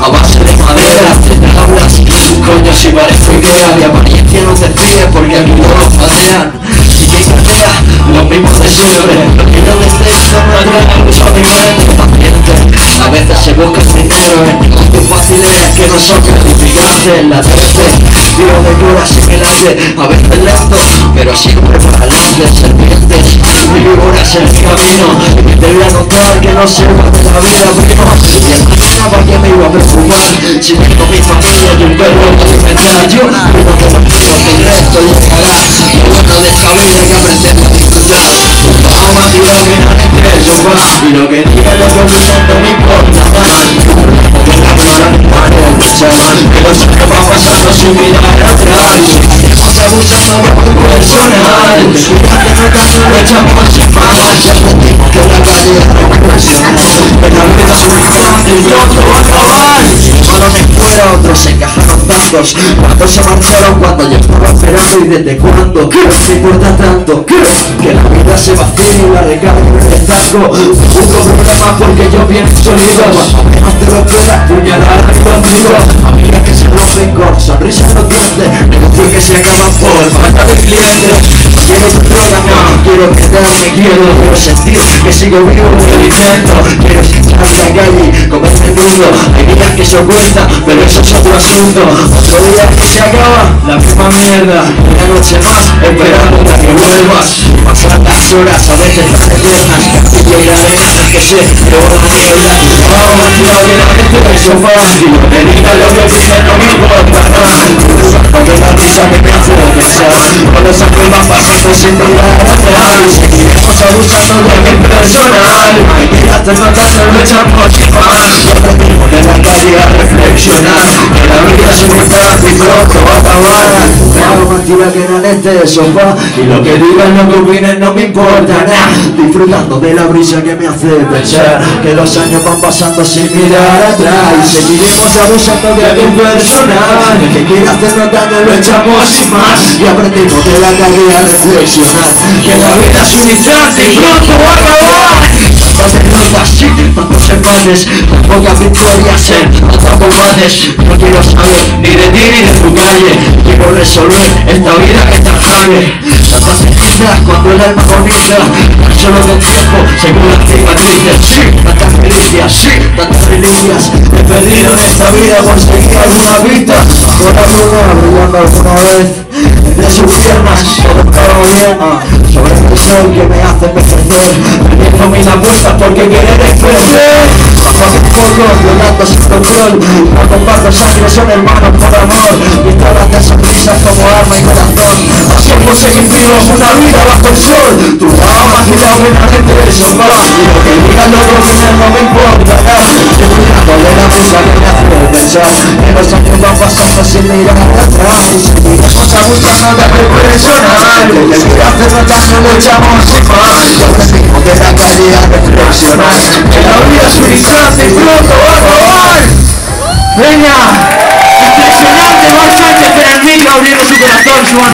a base de madera, de tablas Coño, si parezco idea, de apariencia no te fíes porque aquí no lo patean Y que catea los mismos de siempre. Lo que no estéis son naturales, mucho nivel paciente A veces se busca el dinero en negocios fáciles que no son gratificantes La trece, tiro de cura similares, a veces lento, pero siempre para adelante, serpientes Mi figuras en el camino, y te voy a contar que no sirva de la vida, primo Y el mañana para que me iba a preocupar Si tengo mi familia y un perro que alimentar Yo, pero que no quiero que el resto llegará Lo bueno de esta vida que aprender a disfrutar Vamos a tirar que no entre el sofá Y lo que diga lo que opinen no me importa más Porque la vida no vale, chaval Que los años van pasando sin mirar atrás Estamos abusando de tu personal Cuídate no tanto lo Cuántos se marcharon cuando yo estaba esperando y desde cuándo ¿Qué me importa tanto? Que la vida se vacía y la recarga en estanco Busco problemas porque yo bien sólido Cuando menos te lo puedas puñalar conmigo Amigas que se rompen con sonrisas no dientes Negocios que se acaban por falta de clientes No quiero tu droga, no quiero que te me quiero Quiero sentir que sigo vivo en el intento Quiero estar en la calle y comerme crudo Hay días que se ocultan, pero eso es otro asunto. Otro día que se acaba, la misma mierda Una noche más, esperando a que vuelvas. Pasan las horas, a veces las eternas Castillo y arena, que se llevó la mierda Vamos, tío, que la gente del sofá Y lo que diga lo que diga no me importa Porque la risa que me hace pensar Con los años van pasando sin mirar atrás Seguiremos abusando de personal Quédate matando, lo echamos sin más Y aprendimos de la calle a reflexionar Que la vida es un instante y pronto va a acabar Hago mentira que en este sofá Y lo que digan, lo que opinen no me importa nada. Disfrutando de la brisa que me hace pensar Que los años van pasando sin mirar atrás. Y seguiremos abusando de alguien personal El que quiera hacernos daño lo echamos sin más. Y aprendimos de la calle a reflexionar Que la vida es un instante y pronto va a acabar sí, tantos empates Tan pocas victorias en tantos combates No quiero saber ni de ti ni de tu calle. Quiero resolver esta vida que está grave Tantas heridas cuando el alma bonita solo de tiempo se curan cicatrices Sí, tantas milicias, sí, tantas reliquias He perdido en esta vida por seguir alguna vista Por alguna brillando alguna vez. Entre sus piernas todo estaba bien. Sobre el sol que me hace envejecer Perdiendo mis apuestas porque querer es crecer Bajo a poco, violando sin control. No comparto sangre, son hermanos por amor. Pistolas de sonrisas como arma y corazón. Seguir vivos una vida bajo el sol. Tu alma y la buena gente del sofá Y lo que digan los no me importa Disfrutando de la risa que me hace Que los años van pasando sin mirar atrás. Y seguiremos abusando de personal Que el hace daño lo echamos sin más Y aprendimos de la calle a reflexionar Que la vida es un y pronto va a acabar. Venga,